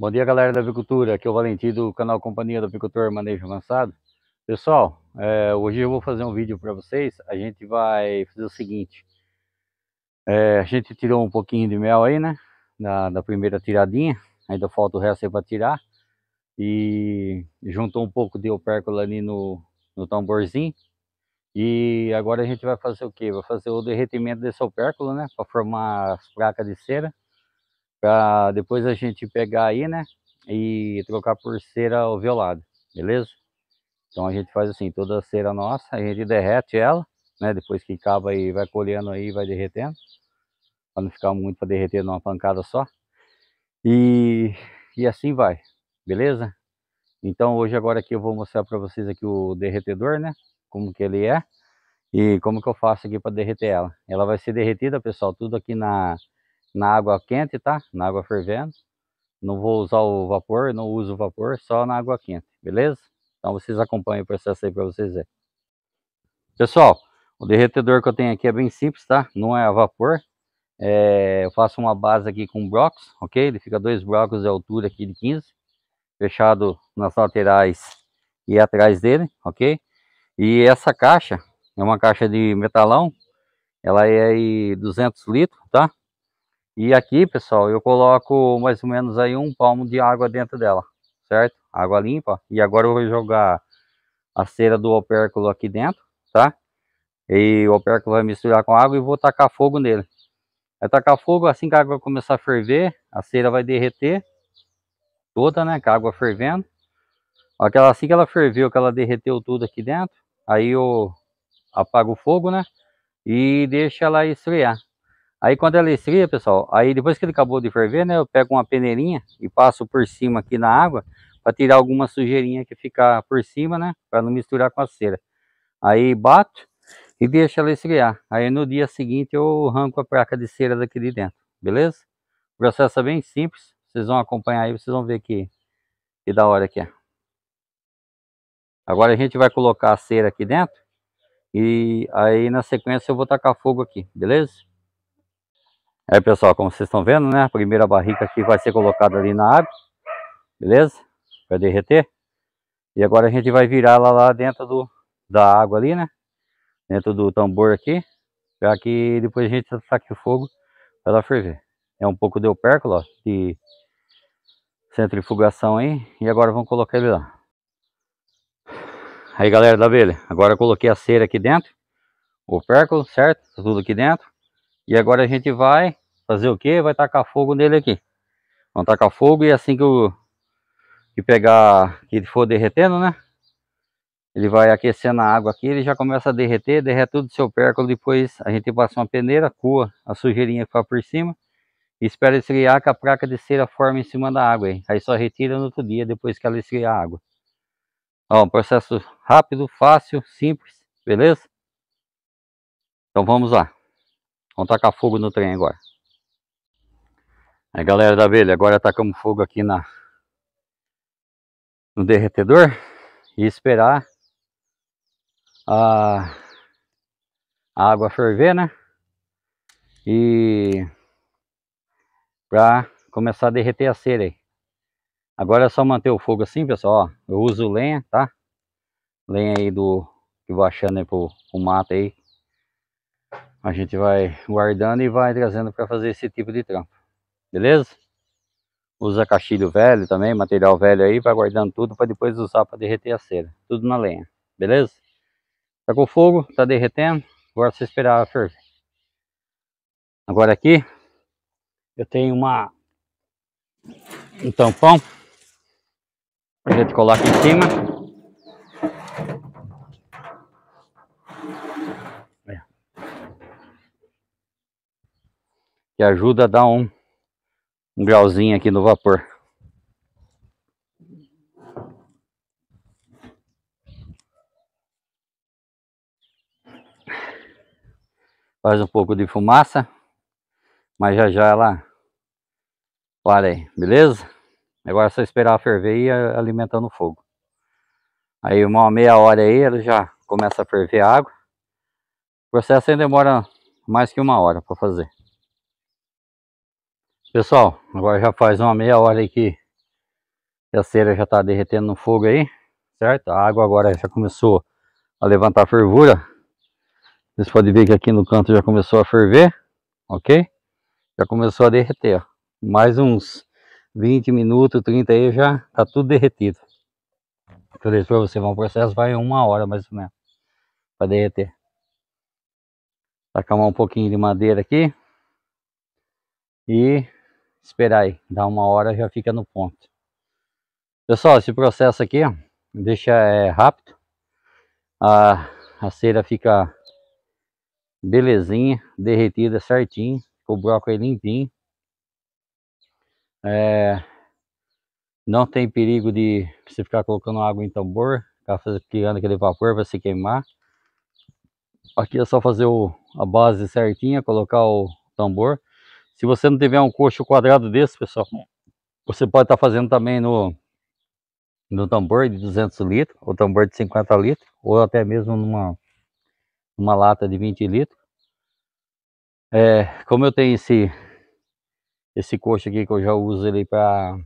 Bom dia galera da avicultura, aqui é o Valentim do canal Companhia do Avicultor Manejo Avançado. Pessoal, é, hoje eu vou fazer um vídeo para vocês, a gente vai fazer o seguinte. É, A gente tirou um pouquinho de mel aí né, da, primeira tiradinha, ainda falta o resto aí para tirar. E juntou um pouco de opérculo ali no, no tamborzinho. E agora a gente vai fazer o que? Vai fazer o derretimento desse opérculo né, para formar as placas de cera para depois a gente pegar aí, né, e trocar por cera alveolada, beleza? Então a gente faz assim, toda a cera nossa, a gente derrete ela, né, depois que acaba aí, vai colhendo aí, vai derretendo, para não ficar muito para derreter numa pancada só. E, e assim vai, beleza? Então hoje agora aqui eu vou mostrar para vocês aqui o derretedor, né, como que ele é, e como que eu faço aqui para derreter ela. Ela vai ser derretida, pessoal, tudo aqui na na água quente, tá? Na água fervendo. Não vou usar o vapor, não uso o vapor, só na água quente, beleza? Então vocês acompanhem o processo aí para vocês verem. Pessoal, o derretedor que eu tenho aqui é bem simples, tá? Não é a vapor. É, eu faço uma base aqui com blocos, ok? Ele fica dois blocos de altura aqui de 15, fechado nas laterais e atrás dele, ok? E essa caixa é uma caixa de metalão, ela é aí 200 litros, tá? E aqui, pessoal, eu coloco mais ou menos aí um palmo de água dentro dela, certo? Água limpa. E agora eu vou jogar a cera do opérculo aqui dentro, tá? E o opérculo vai misturar com água e vou tacar fogo nele. Vai tacar fogo, assim que a água começar a ferver, a cera vai derreter toda, né? Com a água fervendo. Aquela, assim que ela ferveu, que ela derreteu tudo aqui dentro, aí eu apago o fogo, né? E deixo ela esfriar. Aí quando ela esfria, pessoal, aí depois que ele acabou de ferver, né, eu pego uma peneirinha e passo por cima aqui na água para tirar alguma sujeirinha que ficar por cima, né, para não misturar com a cera. Aí bato e deixo ela esfriar. Aí no dia seguinte eu arranco a placa de cera daqui de dentro, beleza? O processo é bem simples, vocês vão acompanhar aí, vocês vão ver que, que da hora que é. Agora a gente vai colocar a cera aqui dentro e aí na sequência eu vou tacar fogo aqui, beleza? Aí pessoal, como vocês estão vendo, né? A primeira barrica aqui vai ser colocada ali na água. Beleza? Vai derreter. E agora a gente vai virar ela lá dentro do, da água ali, né? Dentro do tambor aqui. Para que depois a gente saque o fogo para ela ferver. É um pouco de opérculo, ó, de centrifugação aí. E agora vamos colocar ele lá. Aí galera da abelha, agora coloquei a cera aqui dentro. O opérculo, certo? Tá tudo aqui dentro. E agora a gente vai fazer o que? Vai tacar fogo nele aqui. Vamos tacar fogo e assim que, o, que pegar, que ele for derretendo, né? Ele vai aquecendo a água aqui, ele já começa a derreter, derrete tudo o seu pércolo, depois a gente passa uma peneira, coa a sujeirinha que fica por cima e espera esfriar que a placa de cera forma em cima da água. Aí, aí só retira no outro dia, depois que ela esfriar a água. Ó, um processo rápido, fácil, simples, beleza? Então vamos lá. Vamos tacar fogo no trem agora. Aí galera da abelha, agora tacamos fogo aqui na no derretedor e esperar a, a água ferver, né? E para começar a derreter a cera aí. Agora é só manter o fogo assim, pessoal, ó. Eu uso lenha, tá? Lenha aí do que vou achando aí pro, pro mato aí. A gente vai guardando e vai trazendo para fazer esse tipo de trampo beleza? Usa cachilho velho também, material velho aí, vai guardando tudo para depois usar para derreter a cera. Tudo na lenha, beleza? Tá com fogo, tá derretendo, agora você esperar ferver. Agora aqui, eu tenho uma um tampão a gente coloca em cima. Que ajuda a dar um um grauzinho aqui no vapor. Faz um pouco de fumaça, mas já já ela para aí, beleza? Agora é só esperar ferver e ir alimentando o fogo. Aí uma meia hora aí ela já começa a ferver a água. O processo ainda demora mais que uma hora para fazer. Pessoal, agora já faz uma meia hora aí que a cera já está derretendo no fogo aí, certo? A água agora já começou a levantar a fervura. Vocês podem ver que aqui no canto já começou a ferver, ok? Já começou a derreter, ó. Mais uns 20 minutos, 30 aí já tá tudo derretido. Eu disse para você, um processo vai uma hora mais ou menos para derreter. Tacar um pouquinho de madeira aqui e esperar aí, dá uma hora já fica no ponto. Pessoal, esse processo aqui, deixa é, rápido, a, a cera fica belezinha, derretida certinho, o bloco aí limpinho. É, não tem perigo de você ficar colocando água em tambor, ficar criando aquele vapor para se queimar. Aqui é só fazer o, a base certinha, colocar o tambor. Se você não tiver um coxo quadrado desse, pessoal, você pode estar tá fazendo também no, no tambor de 200 litros, ou tambor de 50 litros, ou até mesmo numa, numa lata de 20 litros. É, como eu tenho esse, esse coxo aqui que eu já uso ele para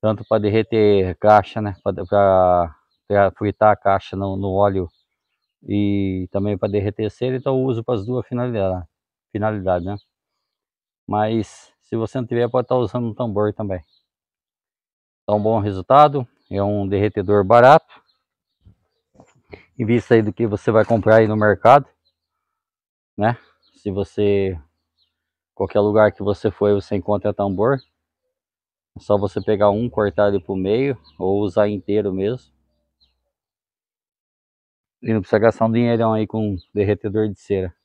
tanto para derreter caixa, né, para fritar a caixa no, no óleo e também para derreter cera, então eu uso para as duas finalidades, finalidades, né? Mas se você não tiver, pode estar tá usando um tambor também. Então, um bom resultado, é um derretedor barato, em vista aí do que você vai comprar aí no mercado, né? Se você, qualquer lugar que você for, você encontra tambor, é só você pegar um, cortar ele pro meio, ou usar inteiro mesmo. E não precisa gastar um dinheirão aí com derretedor de cera.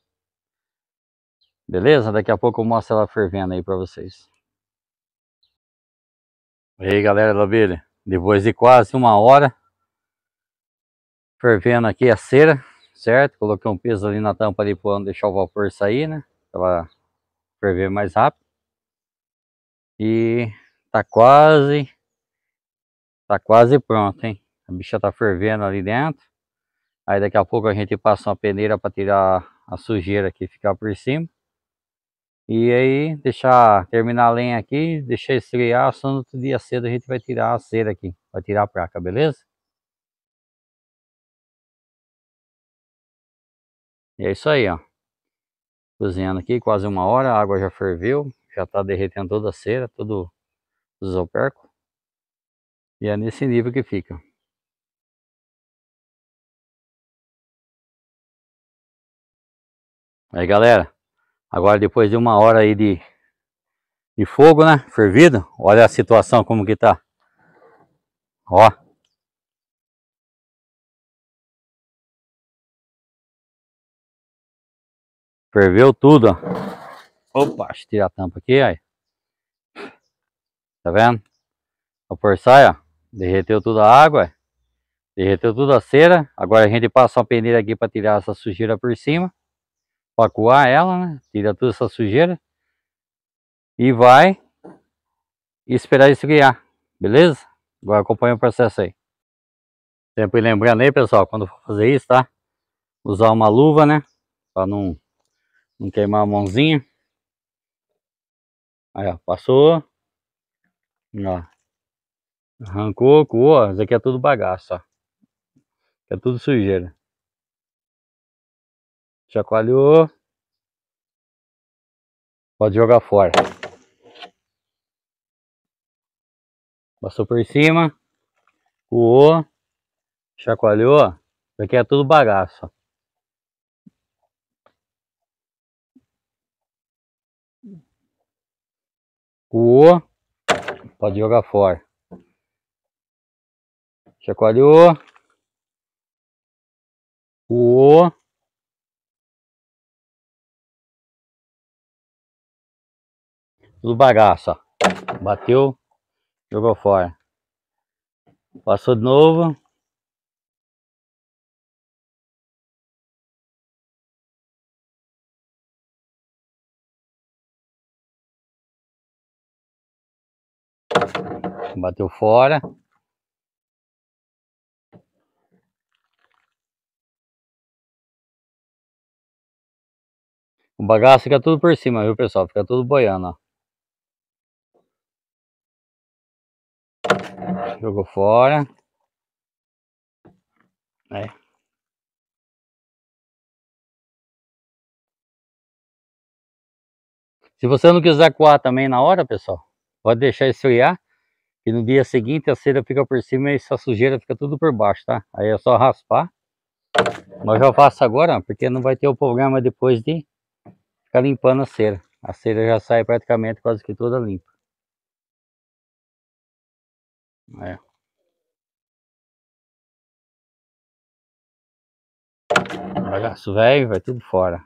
Beleza? Daqui a pouco eu mostro ela fervendo aí pra vocês. E aí galera da abelha, depois de quase uma hora fervendo aqui a cera, certo? Coloquei um peso ali na tampa ali para deixar o vapor sair, né? Pra ela ferver mais rápido. E tá quase, tá quase pronto, hein? A bicha tá fervendo ali dentro. Aí daqui a pouco a gente passa uma peneira para tirar a sujeira que ficar por cima. E aí deixar terminar a lenha aqui, deixar esfriar, só no outro dia cedo a gente vai tirar a cera aqui, vai tirar a placa, beleza? E é isso aí, ó. Cozinhando aqui quase uma hora, a água já ferveu, já tá derretendo toda a cera, todo o isoperco. E é nesse nível que fica. Aí galera, agora depois de uma hora aí de, de fogo, né, fervido, olha a situação como que tá. Ó. Ferveu tudo, ó. Opa, deixa eu tirar a tampa aqui, aí. Tá vendo? A forçar, ó. Derreteu toda a água, derreteu toda a cera. Agora a gente passa uma peneira aqui para tirar essa sujeira por cima para coar ela, né? Tira toda essa sujeira. E vai esperar esfriar, beleza? Agora acompanha o processo aí. Sempre lembrando aí, pessoal, quando for fazer isso, tá? Usar uma luva, né? Para não, não queimar a mãozinha. Aí, ó, passou. Ó. Arrancou, coou, Isso aqui é tudo bagaço, ó. é tudo sujeira. Chacoalhou. Pode jogar fora. Passou por cima. Coou. Chacoalhou. Isso aqui é tudo bagaço. Coou. Pode jogar fora. Chacoalhou. Coou. Tudo bagaço, ó. Bateu, jogou fora. Passou de novo. Bateu fora. O bagaço fica tudo por cima, viu pessoal? Fica tudo boiando, ó. Jogou fora. É. Se você não quiser coar também na hora, pessoal, pode deixar esfriar. E no dia seguinte a cera fica por cima e essa sujeira fica tudo por baixo, tá? Aí é só raspar. Mas eu faço agora, porque não vai ter o problema depois de ficar limpando a cera. A cera já sai praticamente quase que toda limpa. É. Bagaço velho, vai tudo fora.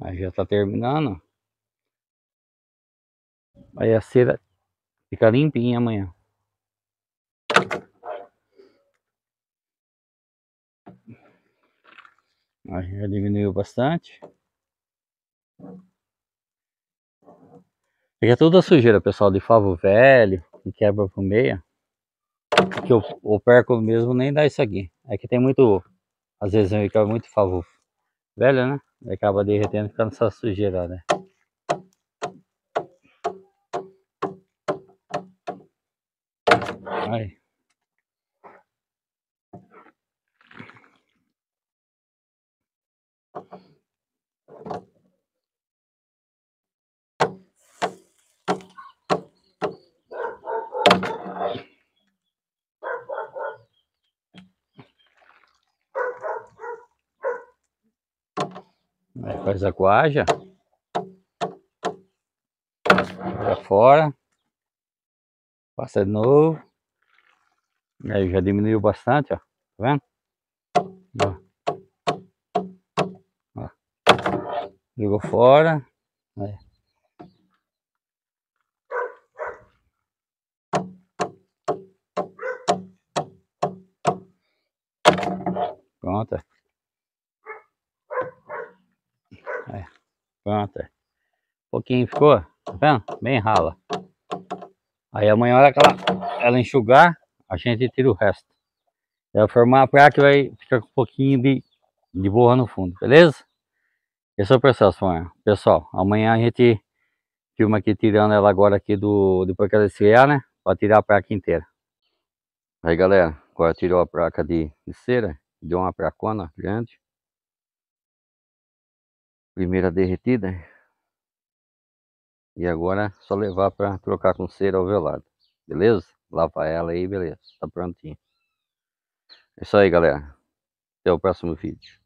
Aí já tá terminando. Aí a cera fica limpinha amanhã. Aí já diminuiu bastante. Aqui é toda sujeira, pessoal, de favo velho, que quebra por meia. Que o, o perco mesmo nem dá isso aqui. Aqui tem muito, às vezes fica muito favo velho, né? E acaba derretendo ficando essa sujeira, né? Aí. Aí faz a coaja. Joga fora. Passa de novo. Aí já diminuiu bastante, ó. Tá vendo? Ó. Ó. Jogou fora. Aí. Pronto. É. Pronto. Um pouquinho ficou, tá vendo? Bem rala. Aí amanhã, hora que ela, ela enxugar, a gente tira o resto. Vai formar a praia que vai ficar com um pouquinho de, de borra no fundo, beleza? Esse é o processo, pessoal. Amanhã a gente filma aqui tirando ela agora aqui do depois que ela esfriar, né? Para tirar a placa inteira. Aí galera, agora tirou a placa de, de cera, deu uma placona grande. Primeira derretida. E agora é só levar para trocar com cera alveolada. Beleza? Lavar ela aí, beleza. Tá prontinho. É isso aí, galera. Até o próximo vídeo.